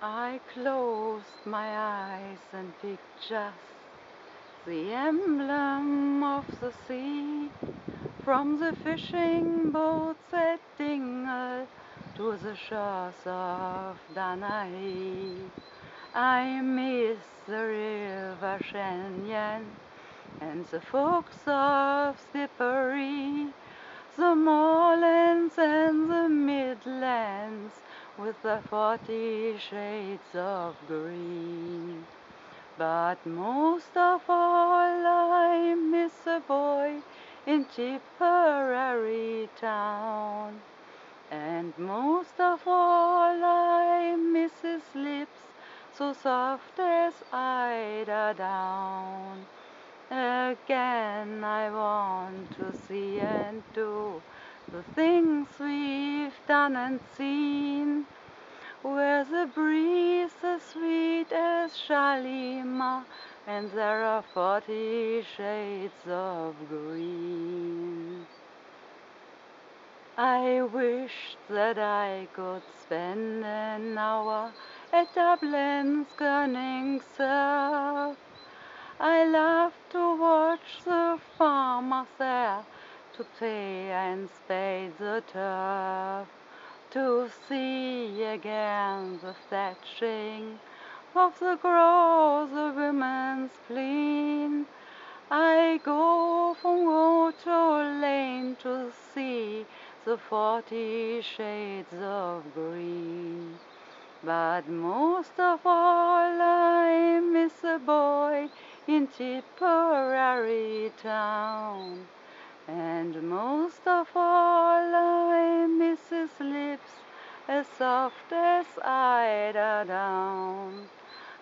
I closed my eyes and pictured the emblem of the sea from the fishing boats at Dingle to the shores of Danae. I miss the river Shannon and the folks of Skippery, the moorlands and the midlands with the forty shades of green. But most of all I miss a boy in Tipperary town. And most of all I miss his lips so soft as eider down. Again I want to see and do the things we've done and seen, where the breeze is sweet as Shalima, and there are forty shades of green. I wish that I could spend an hour at Dublin's Surf. I love to watch the farmers there to pay and spade the turf, to see again the thatching of the grow the women's clean. I go from Water Lane to see the forty shades of green. But most of all I miss a boy in Tipperary town. And most of all I miss his lips as soft as eider down.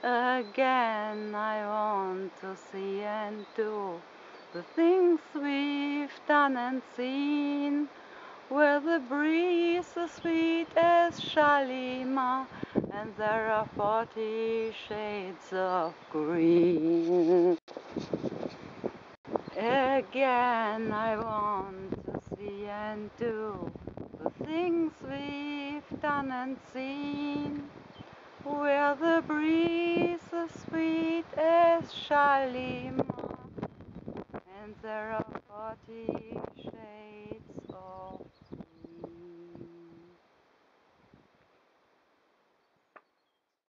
Again I want to see and do the things we've done and seen, where the breeze is sweet as Shalima, and there are forty shades of green. Again I want to see the things we've done and seen, where the breeze is sweet as Shalima, and there are forty shades